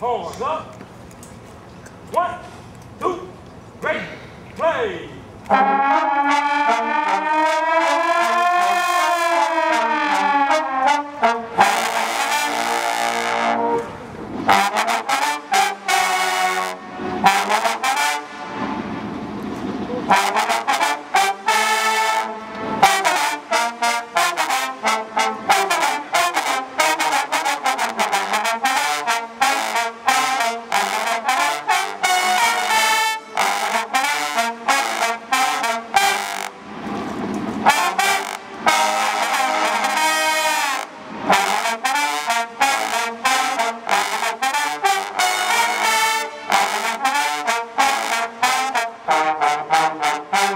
Horns up. One, two, three, play. ha ha ha ha ha